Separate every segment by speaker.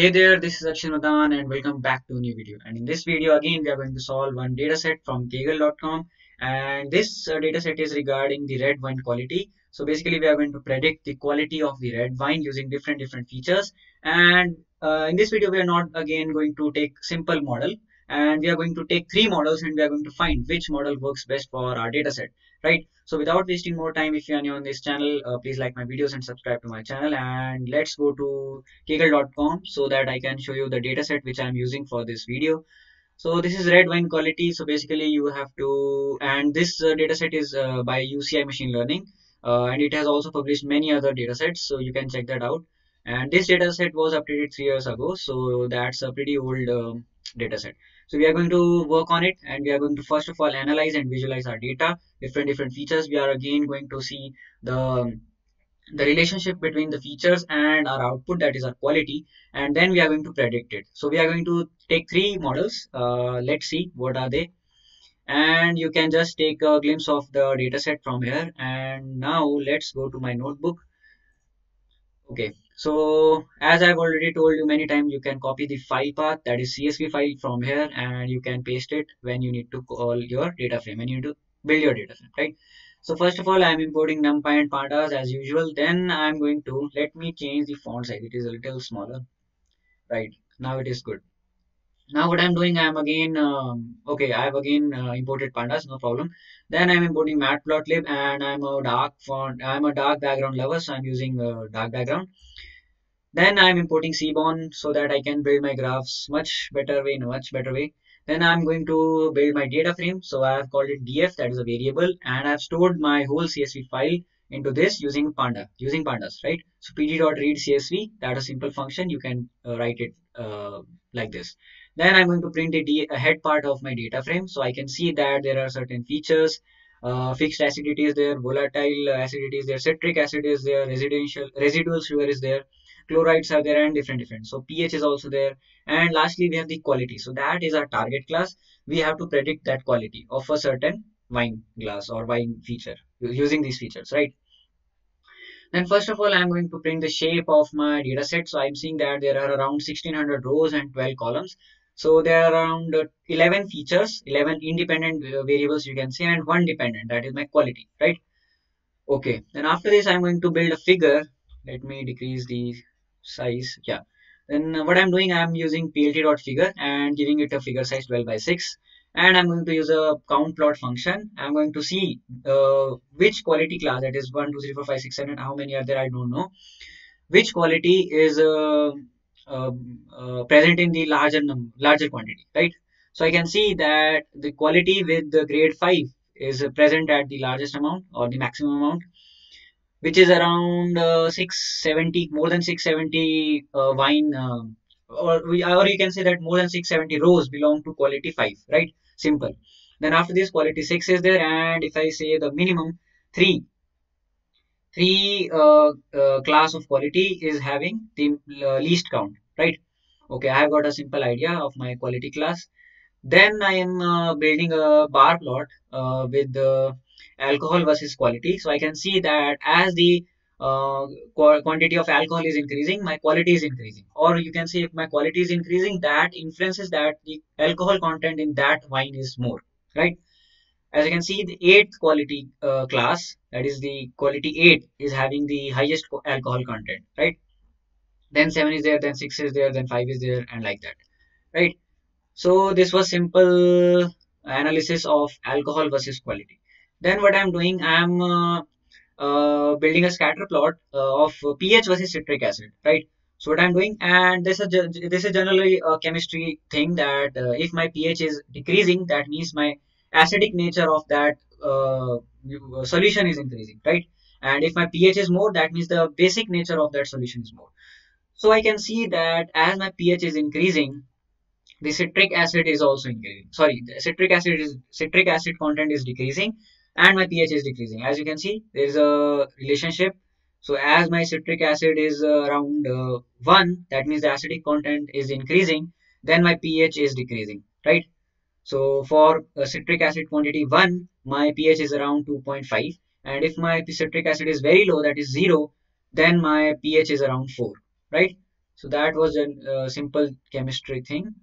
Speaker 1: Hey there, this is Akshit Madan and welcome back to a new video. And in this video again we are going to solve one dataset from Kaggle.com and this uh, dataset is regarding the red wine quality. So basically we are going to predict the quality of the red wine using different different features and uh, in this video we are not again going to take simple model and we are going to take three models and we are going to find which model works best for our dataset, right? So without wasting more time, if you are new on this channel, uh, please like my videos and subscribe to my channel. And let's go to Kaggle.com so that I can show you the dataset which I'm using for this video. So this is red wine quality. So basically you have to, and this uh, dataset is uh, by UCI machine learning. Uh, and it has also published many other datasets. So you can check that out. And this dataset was updated three years ago. So that's a pretty old um, dataset. So we are going to work on it and we are going to first of all analyze and visualize our data, different different features. We are again going to see the the relationship between the features and our output that is our quality and then we are going to predict it. So we are going to take three models. Uh, let's see what are they and you can just take a glimpse of the dataset from here and now let's go to my notebook okay so as I've already told you many times, you can copy the file path that is CSV file from here and you can paste it when you need to call your data frame and you need to build your data frame, right? So first of all, I'm importing NumPy and Pandas as usual. Then I'm going to, let me change the font size. It is a little smaller, right? Now it is good. Now what I'm doing, I'm again, um, okay, I've again uh, imported pandas, no problem. Then I'm importing matplotlib and I'm a dark font, I'm a dark background lover, so I'm using a dark background. Then I'm importing Seaborn so that I can build my graphs much better way, in a much better way. Then I'm going to build my data frame. So I have called it df, that is a variable, and I've stored my whole CSV file into this using panda, using pandas, right? So pd.read CSV, that is a simple function. You can uh, write it uh, like this. Then I'm going to print a, a head part of my data frame. So I can see that there are certain features uh, fixed acidity is there, volatile acidity is there, citric acid is there, residential residual sugar is there, chlorides are there and different different. So ph is also there. And lastly we have the quality. So that is our target class. We have to predict that quality of a certain wine glass or wine feature using these features right? Then first of all i'm going to print the shape of my data set. So i'm seeing that there are around 1600 rows and 12 columns. So there are around 11 features 11 independent uh, variables you can say and one dependent. That is my quality right? Okay. Then after this i'm going to build a figure. Let me decrease the size yeah. Then what i'm doing i'm using plt.figure and giving it a figure size 12 by 6 and i'm going to use a count plot function. I'm going to see uh, which quality class that is 1 2 3 4 5 6 7 how many are there i don't know. Which quality is uh, uh, uh present in the larger number larger quantity right? So i can see that the quality with the grade 5 is present at the largest amount or the maximum amount which is around uh, 670 more than 670 uh, wine uh, or, we, or you can say that more than 670 rows belong to quality 5 right? Simple. Then after this quality 6 is there and if i say the minimum 3 3 uh, uh, class of quality is having the uh, least count right? Okay i have got a simple idea of my quality class. Then i am building a bar plot with the alcohol versus quality. So I can see that as the uh, quantity of alcohol is increasing, my quality is increasing. Or you can say if my quality is increasing, that influences that the alcohol content in that wine is more, right? As you can see, the eighth quality uh, class, that is the quality 8, is having the highest alcohol content, right? Then 7 is there, then 6 is there, then 5 is there, and like that, right? So this was simple analysis of alcohol versus quality. Then what I'm doing, I'm uh, uh, building a scatter plot uh, of pH versus citric acid, right? So what I'm doing, and this is this is generally a chemistry thing that if my pH is decreasing, that means my acidic nature of that solution is increasing, right? And if my pH is more, that means the basic nature of that solution is more. So I can see that as my pH is increasing, the citric acid is also increasing. Sorry, the citric acid is citric acid content is decreasing and my pH is decreasing. As you can see, there is a relationship. So as my citric acid is uh, around uh, 1, that means the acidic content is increasing, then my pH is decreasing, right? So for citric acid quantity 1, my pH is around 2.5. And if my citric acid is very low, that is 0, then my pH is around 4, right? So that was a uh, simple chemistry thing.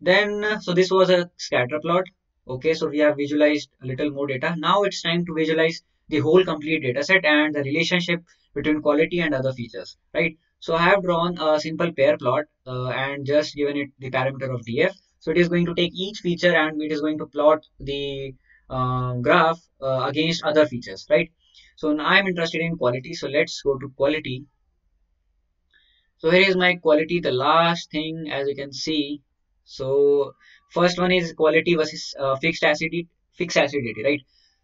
Speaker 1: Then, uh, so this was a scatter plot. Okay, so we have visualized a little more data. Now it's time to visualize the whole complete data set and the relationship between quality and other features, right? So I have drawn a simple pair plot uh, and just given it the parameter of df. So it is going to take each feature and it is going to plot the uh, graph uh, against other features, right? So now I'm interested in quality. So let's go to quality. So here is my quality, the last thing as you can see. So first one is quality versus uh, fixed acidity, fixed acidity, right?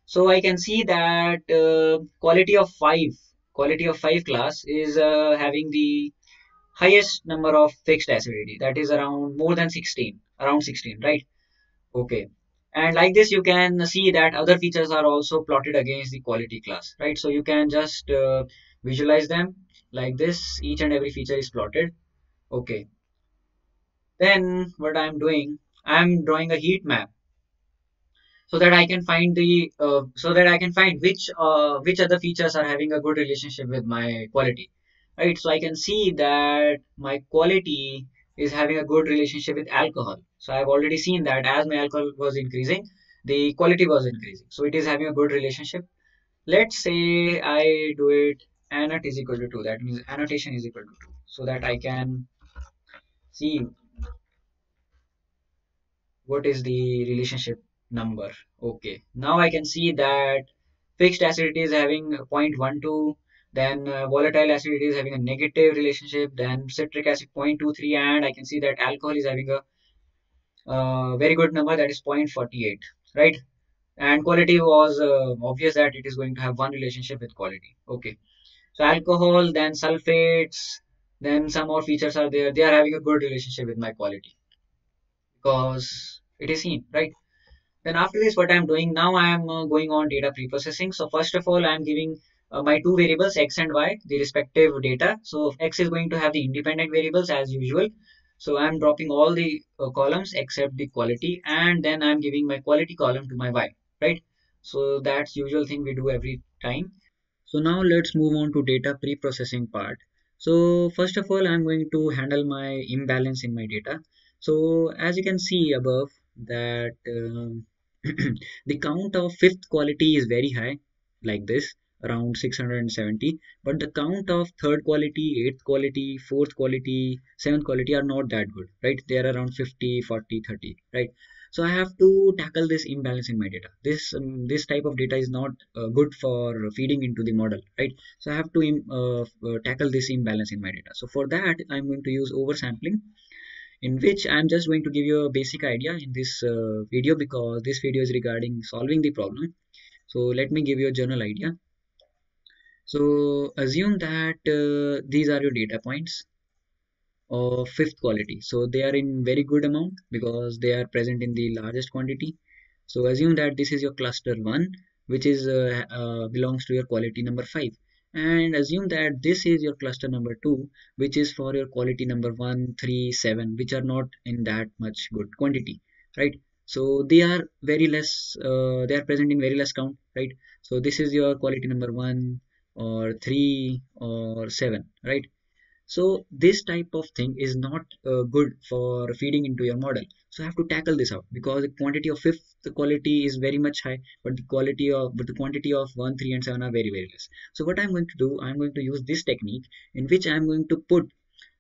Speaker 1: So I can see that uh, quality of five, quality of five class is uh, having the highest number of fixed acidity that is around more than 16, around 16, right? Okay. And like this, you can see that other features are also plotted against the quality class, right? So you can just uh, visualize them like this. Each and every feature is plotted. Okay. Then what I'm doing, I'm drawing a heat map so that I can find the uh, so that I can find which uh, which other features are having a good relationship with my quality, right? So I can see that my quality is having a good relationship with alcohol. So I've already seen that as my alcohol was increasing, the quality was increasing. So it is having a good relationship. Let's say I do it annot is equal to 2. That means annotation is equal to 2. So that I can see what is the relationship number. Okay. Now I can see that fixed acidity is having 0.12 then uh, volatile acidity is having a negative relationship then citric acid 0.23 and i can see that alcohol is having a uh, very good number that is 0.48 right? And quality was uh, obvious that it is going to have one relationship with quality. Okay. So alcohol then sulfates then some more features are there. They are having a good relationship with my quality. Because it is seen right? Then after this what i'm doing? Now i am uh, going on data preprocessing. So first of all i am giving uh, my two variables x and y the respective data. So x is going to have the independent variables as usual. So i'm dropping all the uh, columns except the quality and then i'm giving my quality column to my y right? So that's usual thing we do every time. So now let's move on to data pre-processing part. So first of all i'm going to handle my imbalance in my data. So as you can see above that um, the count of fifth quality is very high like this around 670 but the count of third quality eighth quality fourth quality seventh quality are not that good right? They are around 50 40 30 right? So i have to tackle this imbalance in my data. This um, this type of data is not uh, good for feeding into the model right? So i have to uh, uh, tackle this imbalance in my data. So for that i'm going to use oversampling in which i'm just going to give you a basic idea in this uh, video because this video is regarding solving the problem so let me give you a general idea so assume that uh, these are your data points of fifth quality. So they are in very good amount because they are present in the largest quantity. So assume that this is your cluster 1 which is uh, uh, belongs to your quality number 5 and assume that this is your cluster number 2 which is for your quality number 1 3 7 which are not in that much good quantity right? So they are very less uh, they are present in very less count right? So this is your quality number 1 or 3 or 7 right so this type of thing is not uh, good for feeding into your model. So I have to tackle this out because the quantity of fifth the quality is very much high but the quality of but the quantity of 1 3 and 7 are very very less. So what i'm going to do i'm going to use this technique in which i'm going to put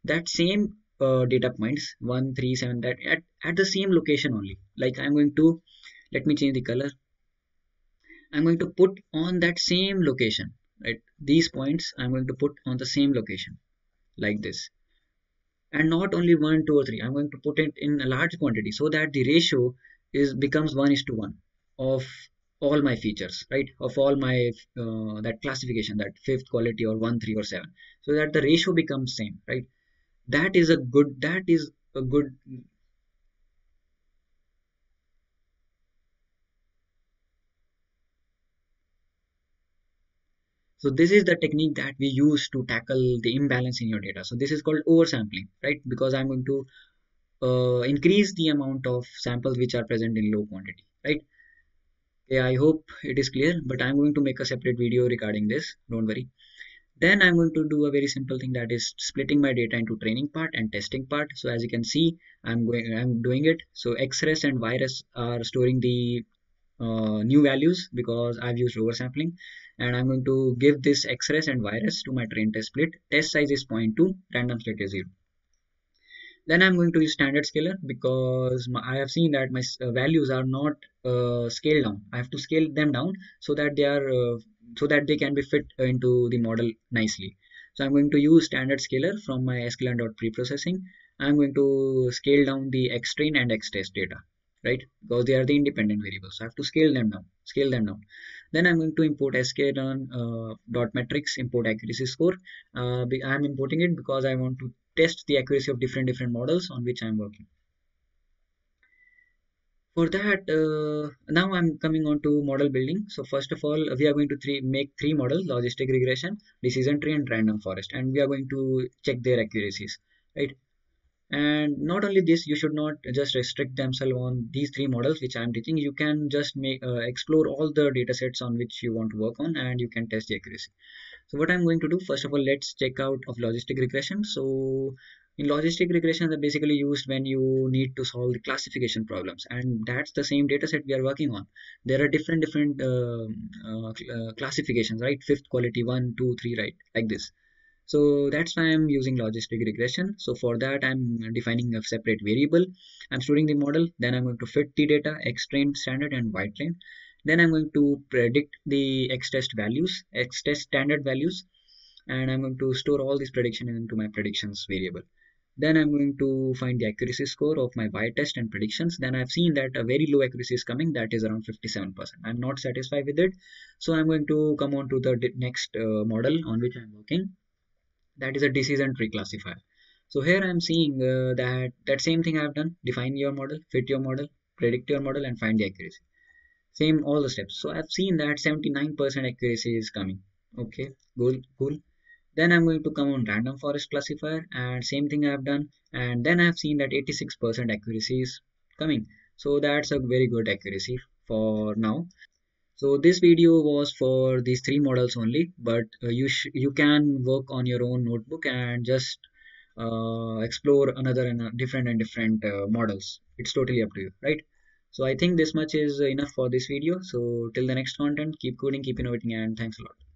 Speaker 1: that same uh, data points 1 3 7 that at, at the same location only. Like i'm going to let me change the color. I'm going to put on that same location right? These points i'm going to put on the same location like this. And not only one two or three. I'm going to put it in a large quantity so that the ratio is becomes one is to one of all my features right? Of all my uh, that classification that fifth quality or one three or seven. So that the ratio becomes same right? That is a good that is a good So this is the technique that we use to tackle the imbalance in your data. So this is called oversampling, right? Because I'm going to uh, increase the amount of samples which are present in low quantity, right? Yeah, I hope it is clear, but I'm going to make a separate video regarding this. Don't worry. then I'm going to do a very simple thing that is splitting my data into training part and testing part so as you can see I'm going I'm doing it so xres and yres are storing the uh, new values because I've used oversampling and I'm going to give this xres and yres to my train test split test size is 0.2 random split is 0 then I'm going to use standard scaler because my, I have seen that my uh, values are not uh, scaled down. I have to scale them down so that they are uh, so that they can be fit into the model nicely. So I'm going to use standard scaler from my sklearn.preprocessing I'm going to scale down the xtrain and xtest data right? Because they are the independent variables. So I have to scale them down scale them down then I'm going to import sklearn uh, dot metrics import accuracy score. Uh, I'm importing it because I want to test the accuracy of different different models on which I'm working. For that uh, now I'm coming on to model building. So first of all we are going to three, make three models logistic regression decision tree and random forest. And we are going to check their accuracies right and not only this you should not just restrict themselves on these three models which i'm teaching. You can just make uh, explore all the data sets on which you want to work on and you can test the accuracy. So what i'm going to do first of all let's check out of logistic regression. So in logistic regression they are basically used when you need to solve the classification problems. And that's the same data set we are working on. There are different different uh, uh, uh classifications right? Fifth quality one two three right? Like this so that's why I'm using logistic regression. So for that, I'm defining a separate variable. I'm storing the model. Then I'm going to fit the data, xtrain standard and ytrain. Then I'm going to predict the X test values, X test standard values. And I'm going to store all these predictions into my predictions variable. Then I'm going to find the accuracy score of my y test and predictions. Then I've seen that a very low accuracy is coming, that is around 57%. I'm not satisfied with it. So I'm going to come on to the next uh, model on which I'm working that is a decision tree classifier so here i'm seeing uh, that that same thing i've done. Define your model fit your model predict your model and find the accuracy. Same all the steps. So i've seen that 79% accuracy is coming. Okay cool cool. Then i'm going to come on random forest classifier and same thing i've done. And then i've seen that 86% accuracy is coming. So that's a very good accuracy for now so this video was for these three models only but uh, you you can work on your own notebook and just uh, explore another and uh, different and different uh, models. It's totally up to you right? So i think this much is enough for this video. So till the next content keep coding keep innovating and thanks a lot